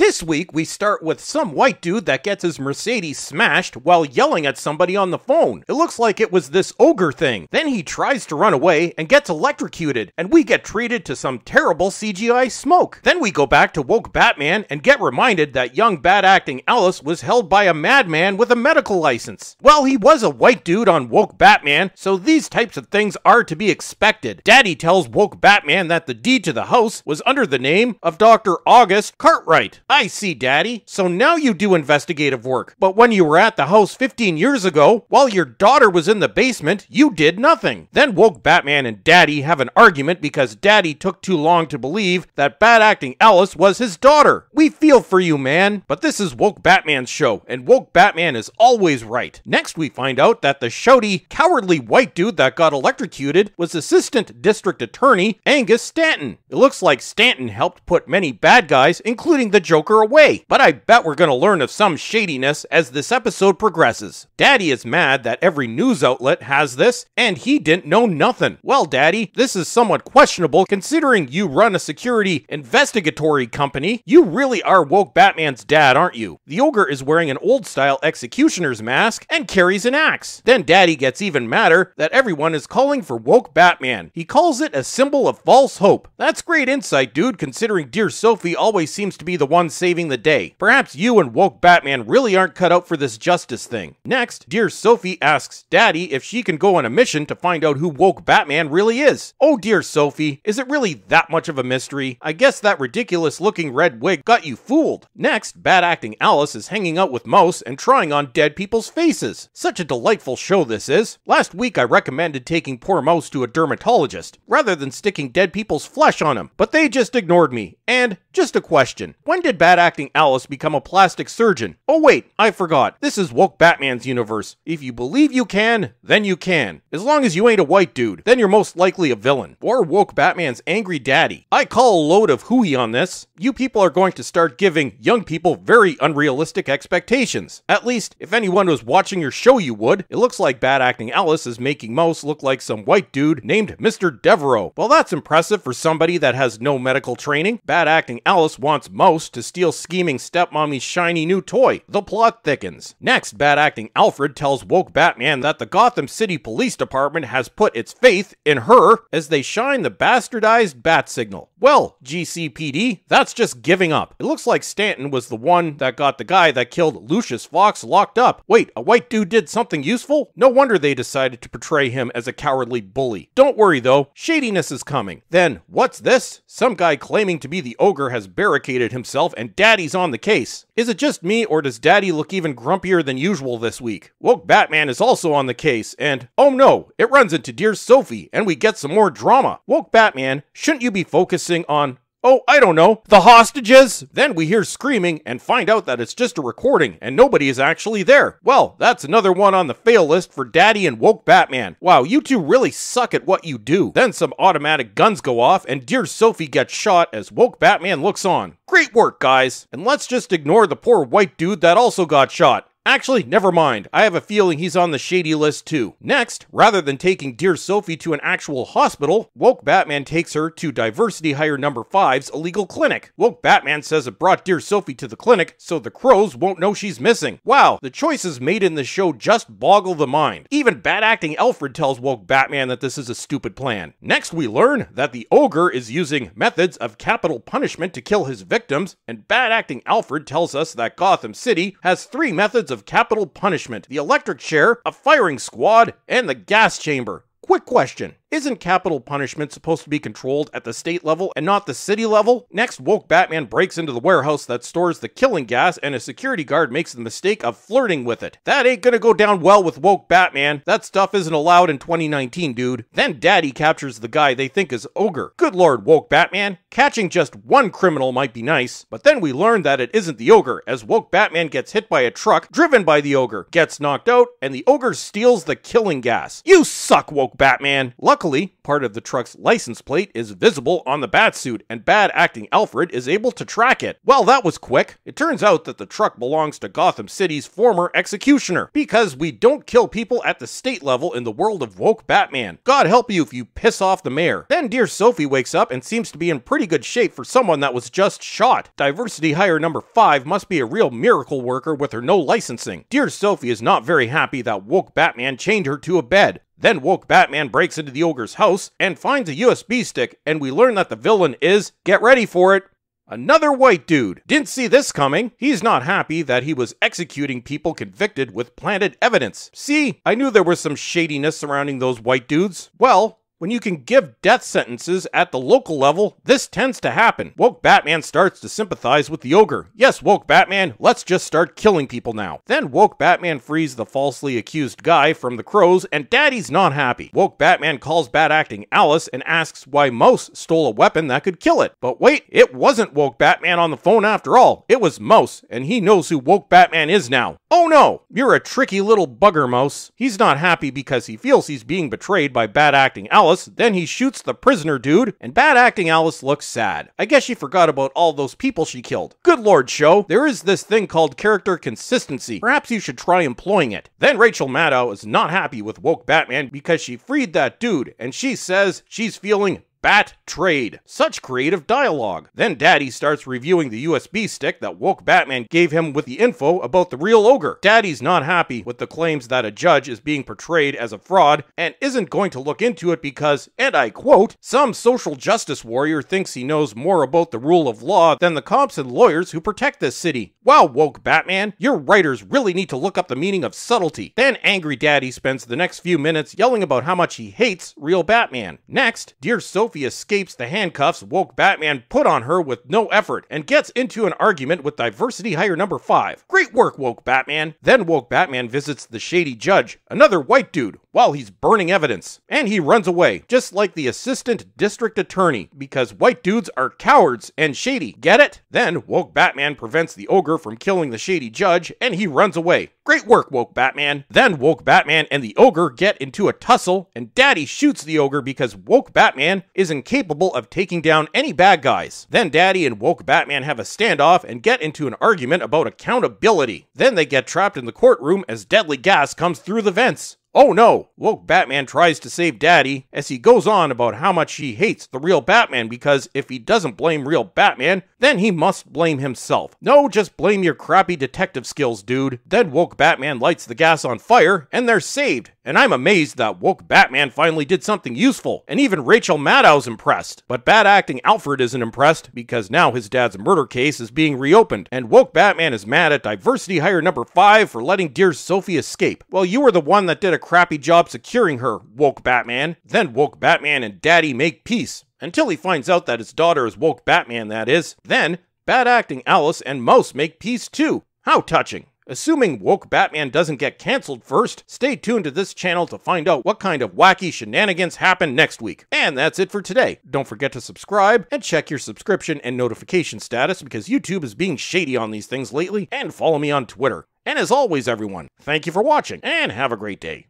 This week, we start with some white dude that gets his Mercedes smashed while yelling at somebody on the phone. It looks like it was this ogre thing. Then he tries to run away and gets electrocuted, and we get treated to some terrible CGI smoke. Then we go back to Woke Batman and get reminded that young bad acting Alice was held by a madman with a medical license. Well, he was a white dude on Woke Batman, so these types of things are to be expected. Daddy tells Woke Batman that the deed to the house was under the name of Dr. August Cartwright. I see, Daddy. So now you do investigative work. But when you were at the house 15 years ago, while your daughter was in the basement, you did nothing. Then Woke Batman and Daddy have an argument because Daddy took too long to believe that bad acting Alice was his daughter. We feel for you, man. But this is Woke Batman's show, and Woke Batman is always right. Next, we find out that the shouty, cowardly white dude that got electrocuted was Assistant District Attorney Angus Stanton. It looks like Stanton helped put many bad guys, including the Joker, away. But I bet we're gonna learn of some shadiness as this episode progresses. Daddy is mad that every news outlet has this, and he didn't know nothing. Well, Daddy, this is somewhat questionable considering you run a security investigatory company. You really are woke Batman's dad, aren't you? The ogre is wearing an old style executioner's mask and carries an axe. Then Daddy gets even madder that everyone is calling for woke Batman. He calls it a symbol of false hope. That's great insight, dude, considering dear Sophie always seems to be the one saving the day. Perhaps you and woke Batman really aren't cut out for this justice thing. Next, dear Sophie asks Daddy if she can go on a mission to find out who woke Batman really is. Oh dear Sophie, is it really that much of a mystery? I guess that ridiculous looking red wig got you fooled. Next, bad acting Alice is hanging out with Mouse and trying on dead people's faces. Such a delightful show this is. Last week I recommended taking poor Mouse to a dermatologist rather than sticking dead people's flesh on him, but they just ignored me. And just a question when did bad acting Alice become a plastic surgeon? Oh, wait, I forgot. This is Woke Batman's universe. If you believe you can, then you can. As long as you ain't a white dude, then you're most likely a villain. Or Woke Batman's angry daddy. I call a load of hooey on this. You people are going to start giving young people very unrealistic expectations. At least, if anyone was watching your show, you would. It looks like bad acting Alice is making Mouse look like some white dude named Mr. Devereaux. Well, that's impressive for somebody that has no medical training. Bad acting Alice wants Mouse to steal scheming stepmommy's shiny new toy. The plot thickens. Next, bad acting Alfred tells woke Batman that the Gotham City Police Department has put its faith in her as they shine the bastardized bat signal. Well, GCPD, that's just giving up. It looks like Stanton was the one that got the guy that killed Lucius Fox locked up. Wait, a white dude did something useful? No wonder they decided to portray him as a cowardly bully. Don't worry though, shadiness is coming. Then, what's this? Some guy claiming to be the ogre has barricaded himself and Daddy's on the case. Is it just me or does Daddy look even grumpier than usual this week? Woke Batman is also on the case and, oh no, it runs into Dear Sophie and we get some more drama. Woke Batman, shouldn't you be focusing on Oh, I don't know. The hostages? Then we hear screaming and find out that it's just a recording and nobody is actually there. Well, that's another one on the fail list for Daddy and Woke Batman. Wow, you two really suck at what you do. Then some automatic guns go off and dear Sophie gets shot as Woke Batman looks on. Great work, guys. And let's just ignore the poor white dude that also got shot. Actually, never mind. I have a feeling he's on the shady list too. Next, rather than taking Dear Sophie to an actual hospital, Woke Batman takes her to Diversity Hire Number 5's illegal clinic. Woke Batman says it brought Dear Sophie to the clinic so the crows won't know she's missing. Wow, the choices made in this show just boggle the mind. Even bad acting Alfred tells Woke Batman that this is a stupid plan. Next, we learn that the ogre is using methods of capital punishment to kill his victims, and bad acting Alfred tells us that Gotham City has three methods of capital punishment the electric chair, a firing squad, and the gas chamber. Quick question Isn't capital punishment supposed to be controlled at the state level and not the city level? Next, woke Batman breaks into the warehouse that stores the killing gas, and a security guard makes the mistake of flirting with it. That ain't gonna go down well with woke Batman. That stuff isn't allowed in 2019, dude. Then Daddy captures the guy they think is Ogre. Good lord, woke Batman. Catching just one criminal might be nice, but then we learn that it isn't the Ogre, as woke Batman gets hit by a truck driven by the Ogre, gets knocked out, and the Ogre steals the killing gas. You suck, woke Batman. Luckily, Luckily, part of the truck's license plate is visible on the Batsuit, and bad acting Alfred is able to track it. Well, that was quick. It turns out that the truck belongs to Gotham City's former executioner, because we don't kill people at the state level in the world of woke Batman. God help you if you piss off the mayor. Then dear Sophie wakes up and seems to be in pretty good shape for someone that was just shot. Diversity hire number 5 must be a real miracle worker with her no licensing. Dear Sophie is not very happy that woke Batman chained her to a bed. Then woke Batman breaks into the ogre's house and finds a USB stick, and we learn that the villain is, get ready for it, Another white dude. Didn't see this coming. He's not happy that he was executing people convicted with planted evidence. See, I knew there was some shadiness surrounding those white dudes. Well, when you can give death sentences at the local level, this tends to happen. Woke Batman starts to sympathize with the ogre. Yes, Woke Batman, let's just start killing people now. Then Woke Batman frees the falsely accused guy from the crows, and Daddy's not happy. Woke Batman calls bad acting Alice and asks why Mouse stole a weapon that could kill it. But wait, it wasn't Woke Batman on the phone after all. It was Mouse, and he knows who Woke Batman is now. Oh no, you're a tricky little bugger, Mouse. He's not happy because he feels he's being betrayed by bad acting Alice then he shoots the prisoner dude, and bad acting Alice looks sad. I guess she forgot about all those people she killed. Good lord, show, there is this thing called character consistency. Perhaps you should try employing it. Then Rachel Maddow is not happy with Woke Batman because she freed that dude, and she says she's feeling Bat Trade. Such creative dialogue. Then Daddy starts reviewing the USB stick that woke Batman gave him with the info about the real ogre. Daddy's not happy with the claims that a judge is being portrayed as a fraud and isn't going to look into it because, and I quote, some social justice warrior thinks he knows more about the rule of law than the cops and lawyers who protect this city. Wow, woke Batman, your writers really need to look up the meaning of subtlety. Then Angry Daddy spends the next few minutes yelling about how much he hates real Batman. Next, Dear Sophie Sophie escapes the handcuffs woke Batman put on her with no effort and gets into an argument with diversity hire number 5. Great work, woke Batman. Then woke Batman visits the shady judge, another white dude, while he's burning evidence. And he runs away, just like the assistant district attorney, because white dudes are cowards and shady. Get it? Then woke Batman prevents the ogre from killing the shady judge and he runs away. Great work, woke Batman. Then woke Batman and the ogre get into a tussle and Daddy shoots the ogre because woke Batman is incapable of taking down any bad guys. Then Daddy and Woke Batman have a standoff and get into an argument about accountability. Then they get trapped in the courtroom as deadly gas comes through the vents. Oh no! Woke Batman tries to save Daddy as he goes on about how much he hates the real Batman because if he doesn't blame real Batman, then he must blame himself. No, just blame your crappy detective skills, dude. Then Woke Batman lights the gas on fire and they're saved. And I'm amazed that Woke Batman finally did something useful, and even Rachel Maddow's impressed. But bad acting Alfred isn't impressed because now his dad's murder case is being reopened, and Woke Batman is mad at Diversity Hire number 5 for letting dear Sophie escape. Well, you were the one that did a crappy job securing her, woke Batman. Then woke Batman and Daddy make peace. Until he finds out that his daughter is woke Batman, that is. Then, bad acting Alice and Mouse make peace too. How touching. Assuming Woke Batman doesn't get cancelled first, stay tuned to this channel to find out what kind of wacky shenanigans happen next week. And that's it for today. Don't forget to subscribe and check your subscription and notification status because YouTube is being shady on these things lately, and follow me on Twitter. And as always, everyone, thank you for watching and have a great day.